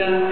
ล